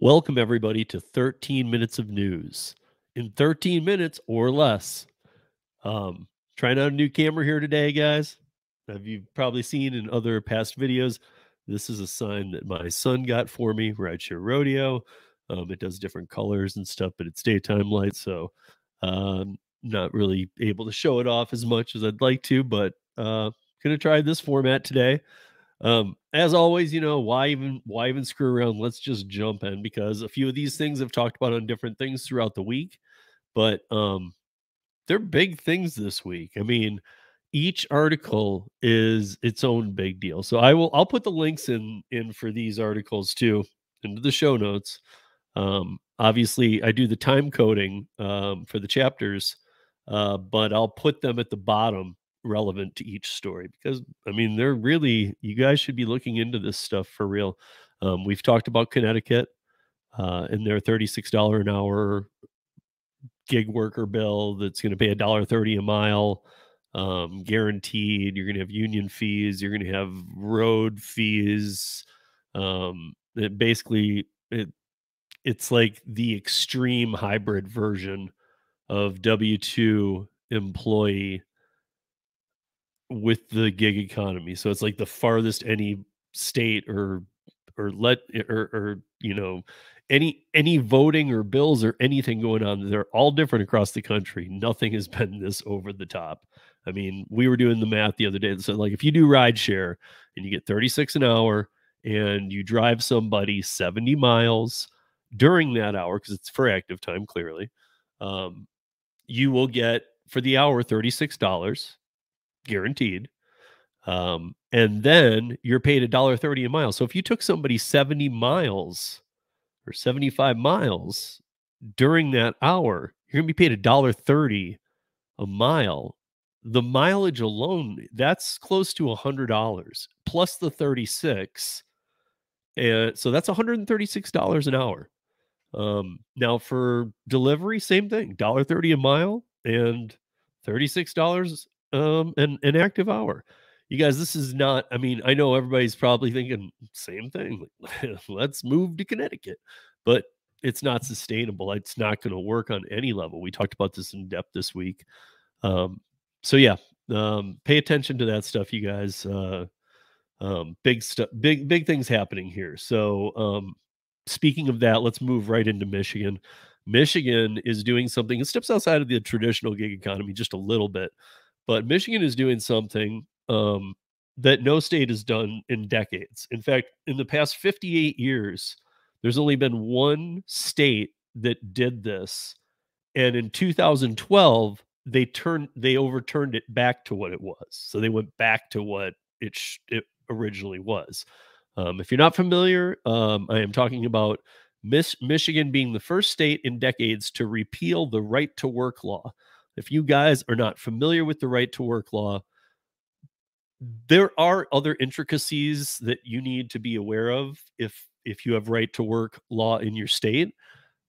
Welcome, everybody, to 13 Minutes of News. In 13 minutes or less. Um, trying out a new camera here today, guys. Have you probably seen in other past videos? This is a sign that my son got for me, Rideshare Rodeo. Um, it does different colors and stuff, but it's daytime light, so um, not really able to show it off as much as I'd like to, but uh, gonna try this format today. Um, as always, you know, why even why even screw around? Let's just jump in because a few of these things I've talked about on different things throughout the week, but um they're big things this week. I mean, each article is its own big deal. So I will I'll put the links in in for these articles too into the show notes. Um obviously I do the time coding um for the chapters, uh, but I'll put them at the bottom relevant to each story because I mean they're really you guys should be looking into this stuff for real. Um, we've talked about Connecticut uh, and their thirty-six dollar an hour gig worker bill that's going to pay a dollar thirty a mile, um, guaranteed. You're going to have union fees. You're going to have road fees. Um, it basically it it's like the extreme hybrid version of W two employee with the gig economy. So it's like the farthest any state or or let or or you know any any voting or bills or anything going on they're all different across the country nothing has been this over the top i mean we were doing the math the other day so like if you do ride share and you get 36 an hour and you drive somebody 70 miles during that hour because it's for active time clearly um, you will get for the hour $36 guaranteed. Um, and then you're paid a dollar thirty a mile. So if you took somebody 70 miles or 75 miles during that hour, you're gonna be paid a dollar thirty a mile. The mileage alone, that's close to a hundred dollars plus the 36. And so that's $136 an hour. Um, now for delivery, same thing, dollar thirty a mile and $36 um an, an active hour. You guys this is not i mean i know everybody's probably thinking same thing let's move to connecticut. But it's not sustainable. It's not going to work on any level. We talked about this in depth this week. Um so yeah um pay attention to that stuff you guys uh um big stuff big big things happening here. So um speaking of that let's move right into michigan. Michigan is doing something it steps outside of the traditional gig economy just a little bit but Michigan is doing something um, that no state has done in decades. In fact, in the past 58 years, there's only been one state that did this. And in 2012, they turned they overturned it back to what it was. So they went back to what it sh- it originally was. Um, if you're not familiar, um, I am talking about Miss Michigan being the first state in decades to repeal the right to work law. If you guys are not familiar with the right to work law, there are other intricacies that you need to be aware of if if you have right to work law in your state.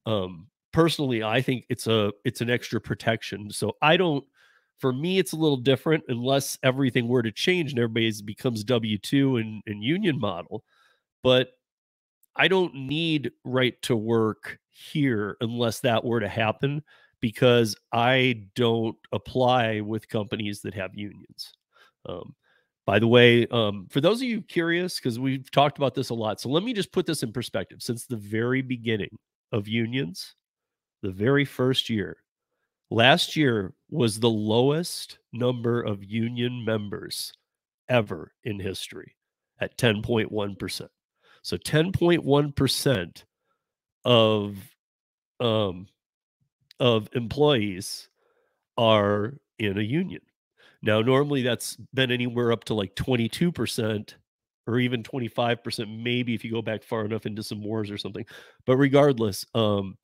Um, personally, I think it's a it's an extra protection. So I don't. For me, it's a little different unless everything were to change and everybody becomes W two and, and union model. But I don't need right to work here unless that were to happen because I don't apply with companies that have unions. Um, by the way, um, for those of you curious, because we've talked about this a lot, so let me just put this in perspective. Since the very beginning of unions, the very first year, last year was the lowest number of union members ever in history at 10.1%. So 10.1% of um, of employees are in a union. Now, normally that's been anywhere up to like 22% or even 25%, maybe if you go back far enough into some wars or something. But regardless, um,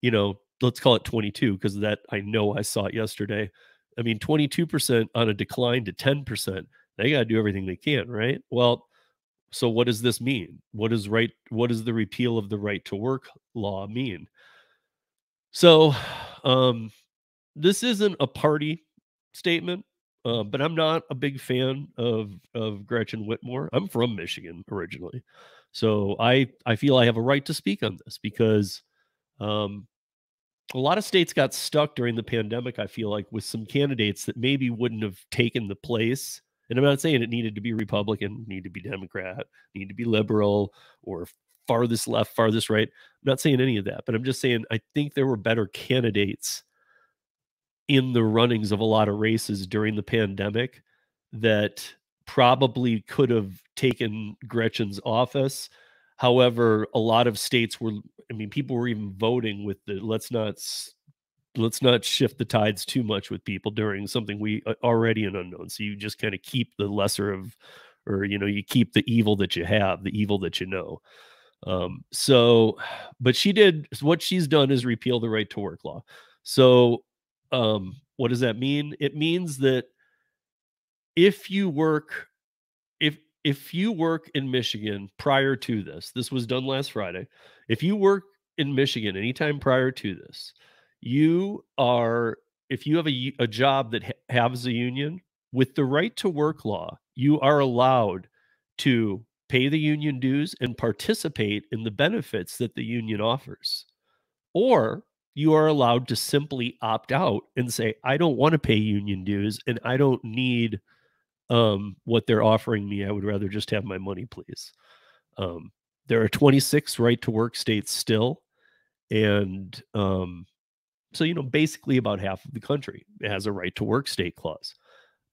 you know, let's call it 22 because that I know I saw it yesterday. I mean, 22% on a decline to 10%. They got to do everything they can, right? Well, so what does this mean? What is right? What does the repeal of the right to work law mean? So, um, this isn't a party statement, uh, but I'm not a big fan of of Gretchen Whitmer. I'm from Michigan originally, So I I feel I have a right to speak on this because um, a lot of states got stuck during the pandemic. I feel like with some candidates that maybe wouldn't have taken the place. And I'm not saying it needed to be Republican, need to be Democrat, need to be liberal or farthest left, farthest right. I'm not saying any of that, but I'm just saying I think there were better candidates in the runnings of a lot of races during the pandemic that probably could have taken Gretchen's office. However, a lot of states were I mean people were even voting with the let's not let's not shift the tides too much with people during something we uh, already an unknown. So you just kind of keep the lesser of or you know you keep the evil that you have, the evil that you know. Um so but she did what she's done is repeal the right to work law. So um what does that mean? It means that if you work if if you work in Michigan prior to this, this was done last Friday. If you work in Michigan anytime prior to this, you are if you have a, a job that ha- has a union with the right to work law, you are allowed to pay the union dues and participate in the benefits that the union offers. Or you are allowed to simply opt out and say, I don't want to pay union dues and I don't need um, what they're offering me. I would rather just have my money, please. Um, there are 26 right to work states still. And um, so, you know, basically about half of the country has a right to work state clause.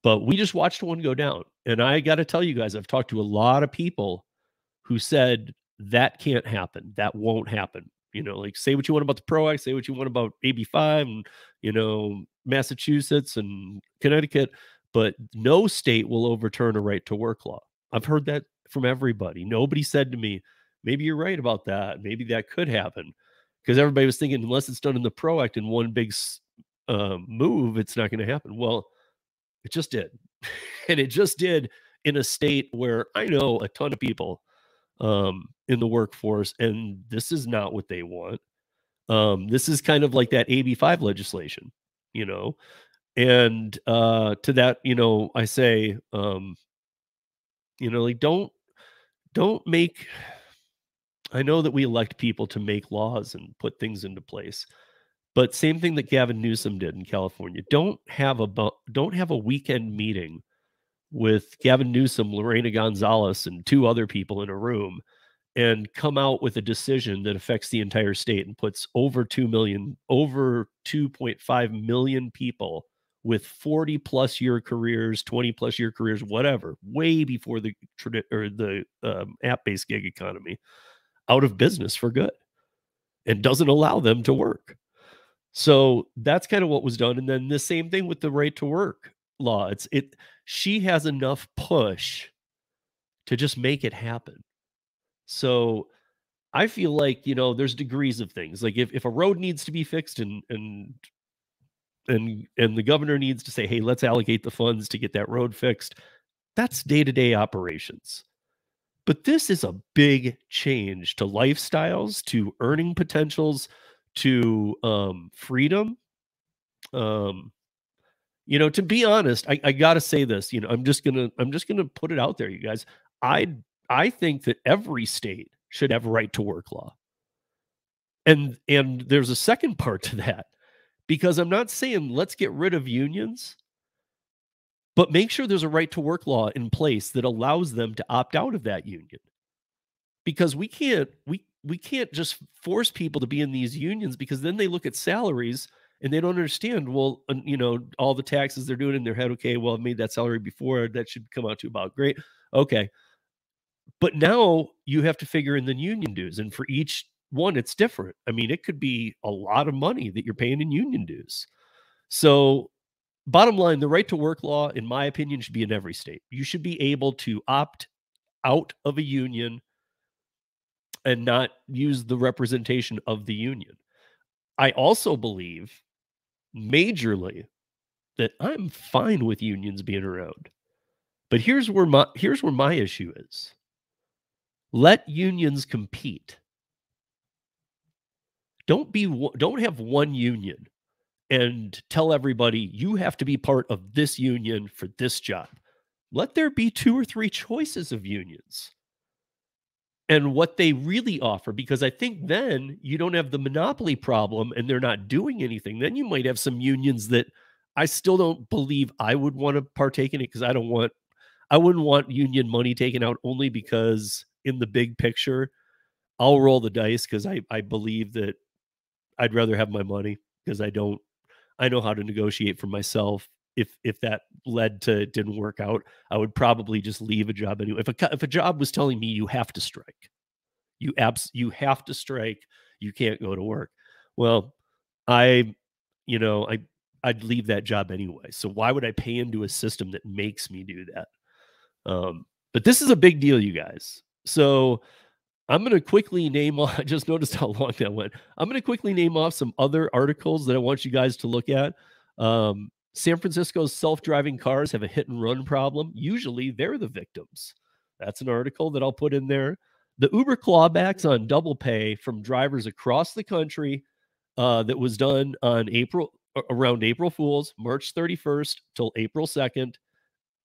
But we just watched one go down. And I got to tell you guys, I've talked to a lot of people who said that can't happen. That won't happen. You know, like say what you want about the PRO Act, say what you want about AB5 and, you know, Massachusetts and Connecticut but no state will overturn a right to work law. I've heard that from everybody. Nobody said to me, maybe you're right about that. Maybe that could happen. Because everybody was thinking, unless it's done in the PRO Act in one big uh, move, it's not going to happen. Well, it just did. and it just did in a state where I know a ton of people um, in the workforce, and this is not what they want. Um, this is kind of like that AB5 legislation, you know, and uh to that you know i say um you know like don't don't make i know that we elect people to make laws and put things into place but same thing that gavin newsom did in california don't have a don't have a weekend meeting with gavin newsom lorena gonzalez and two other people in a room and come out with a decision that affects the entire state and puts over 2 million over 2.5 million people with 40 plus year careers, 20 plus year careers, whatever, way before the or the um, app-based gig economy, out of business for good, and doesn't allow them to work. So that's kind of what was done. And then the same thing with the right to work law. It's it. She has enough push to just make it happen. So I feel like you know there's degrees of things. Like if if a road needs to be fixed and and and and the governor needs to say, "Hey, let's allocate the funds to get that road fixed." That's day-to-day operations. But this is a big change to lifestyles, to earning potentials, to um, freedom. Um, you know, to be honest, I, I got to say this. You know, I'm just gonna I'm just gonna put it out there, you guys. I I think that every state should have a right to work law. And and there's a second part to that because I'm not saying let's get rid of unions, but make sure there's a right to work law in place that allows them to opt out of that union. Because we can't we we can't just force people to be in these unions because then they look at salaries and they don't understand well you know all the taxes they're doing in their head okay well i made that salary before that should come out to about great okay but now you have to figure in the union dues and for each one, it's different. I mean, it could be a lot of money that you're paying in union dues. So, bottom line, the right to work law, in my opinion, should be in every state. You should be able to opt out of a union and not use the representation of the union. I also believe majorly that I'm fine with unions being around. But here's where my here's where my issue is. Let unions compete don't be don't have one union and tell everybody you have to be part of this union for this job. Let there be two or three choices of unions. And what they really offer because i think then you don't have the monopoly problem and they're not doing anything then you might have some unions that i still don't believe i would want to partake in it because i don't want i wouldn't want union money taken out only because in the big picture i'll roll the dice because i i believe that i'd rather have my money because i don't i know how to negotiate for myself if if that led to didn't work out, I would probably just leave a job anyway. If a if a job was telling me you have to strike, you abs you have to strike, you can't go to work. Well, I, you know, I I'd leave that job anyway. So why would I pay into a system that makes me do that? Um, but this is a big deal, you guys. So I'm going to quickly name off, I just noticed how long that went. I'm going to quickly name off some other articles that I want you guys to look at. Um, San Francisco's self driving cars have a hit and run problem. Usually they're the victims. That's an article that I'll put in there. The Uber clawbacks on double pay from drivers across the country uh, that was done on April around April Fools, March 31st till April 2nd.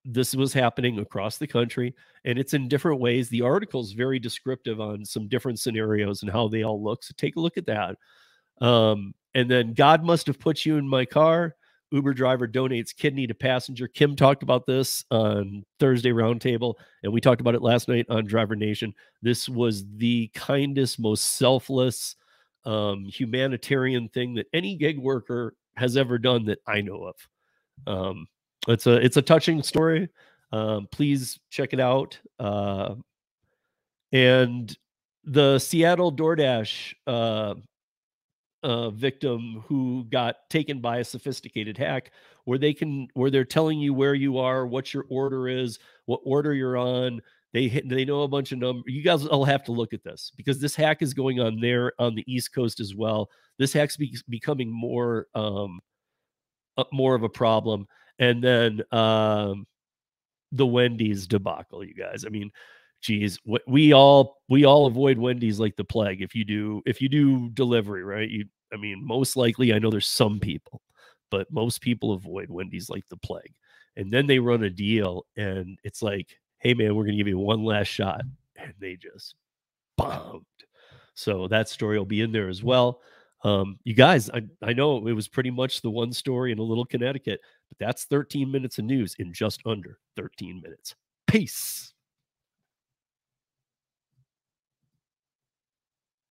This was happening across the country and it's in different ways. The article is very descriptive on some different scenarios and how they all look. So take a look at that. Um, and then God must have put you in my car. Uber driver donates kidney to passenger. Kim talked about this on Thursday Roundtable, and we talked about it last night on Driver Nation. This was the kindest, most selfless, um, humanitarian thing that any gig worker has ever done that I know of. Um, it's a it's a touching story. Um, please check it out. Uh, and the Seattle DoorDash uh, uh, victim who got taken by a sophisticated hack where they can where they're telling you where you are what your order is what order you're on. They hit, they know a bunch of numbers you guys all have to look at this because this hack is going on there on the east coast as well. This hack's be, becoming more um uh, more of a problem. And then um the wendy's debacle you guys. I mean geez, we all we all avoid Wendy's like the plague. If you do if you do delivery, right? You, I mean, most likely, I know there's some people, but most people avoid Wendy's like the plague. And then they run a deal, and it's like, hey man, we're gonna give you one last shot, and they just bombed. So that story will be in there as well. Um, you guys, I, I know it was pretty much the one story in a little Connecticut, but that's 13 minutes of news in just under 13 minutes. Peace.